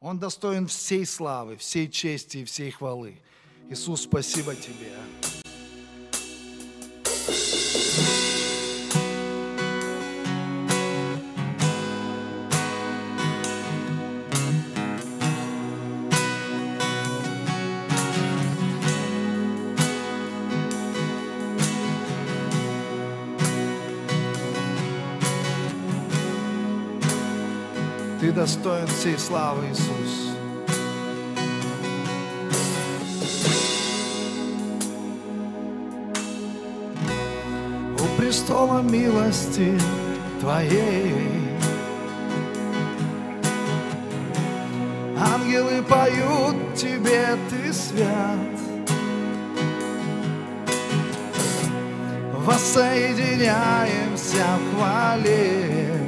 Он достоин всей славы, всей чести и всей хвалы. Иисус, спасибо Тебе. Достоин всей славы, Иисус. У престола милости Твоей. Ангелы поют Тебе, Ты свят. Воссоединяемся в хвале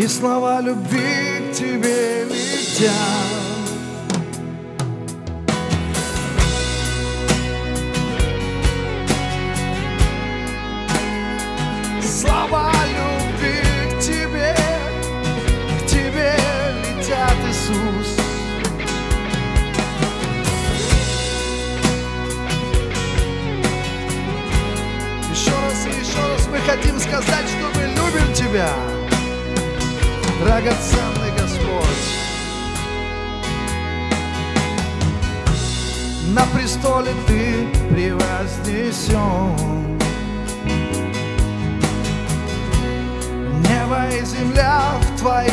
И слова любви к тебе летят. Слова любви к тебе, к тебе летят, Иисус. Еще раз и еще раз мы хотим сказать, что мы любим Тебя драгоценный Господь. На престоле Ты превознесен. Небо и земля в Твоих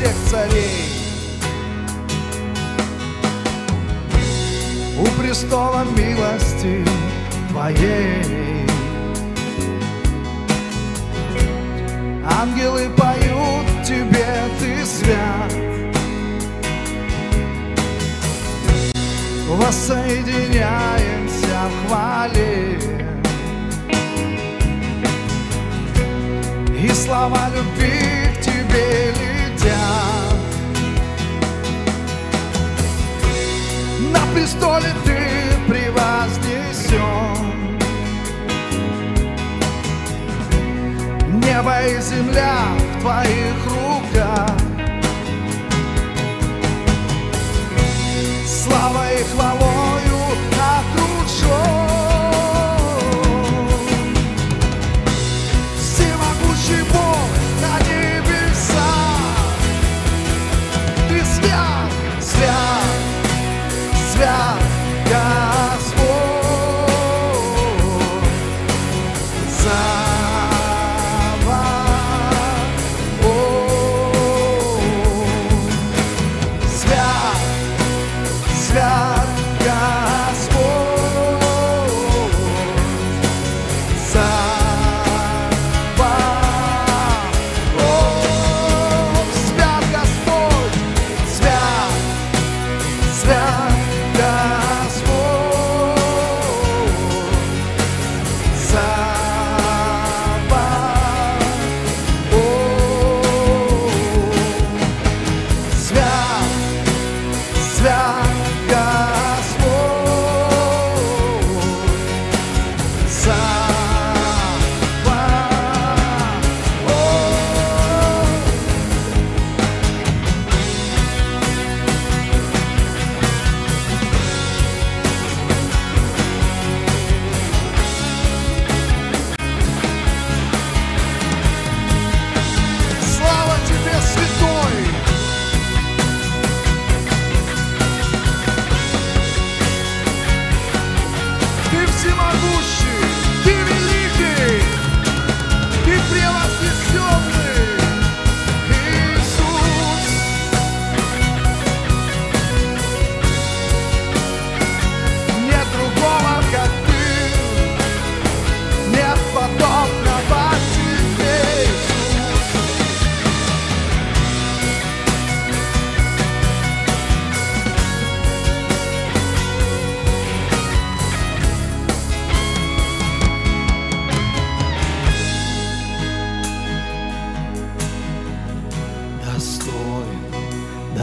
всех царей. У престола милости Твоей. Ангелы поют Тебе, Ты свят. Воссоединяемся в хвале. И слова любви к Тебе летят На престоле Ты превознесен Небо и земля в Твоих руках. Слава и хвалою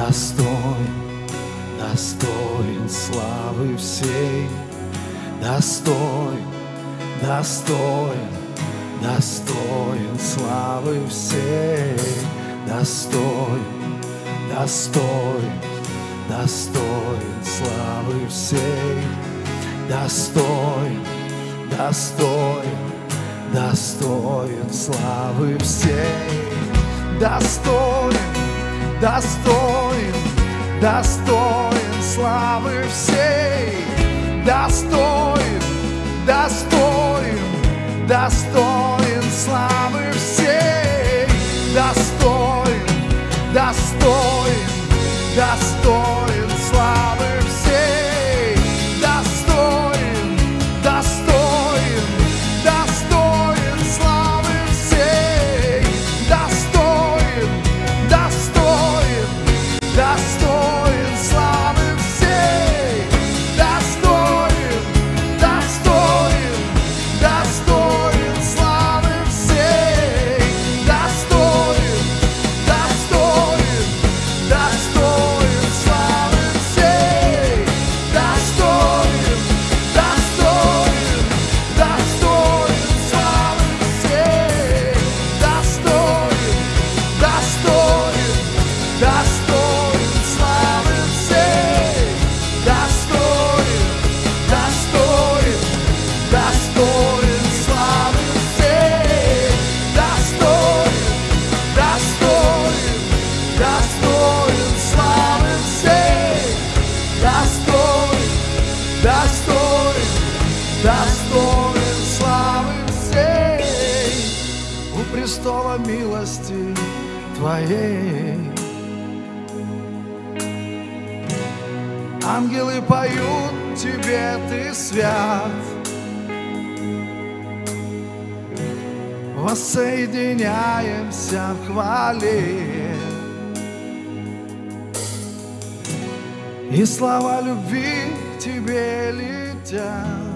достоин, достоин славы всей, достоин, достоин, достоин славы всей, достоин, достоин, достоин славы всей, достоин, достоин, достоин славы всей, достоин, достоин, достоин славы всей, достоин, достоин, достоин славы всей, достоин, достоин, достоин достоин славы всей у престола милости Твоей. Ангелы поют Тебе, Ты свят. Воссоединяемся в хвале. И слова любви к Тебе летят.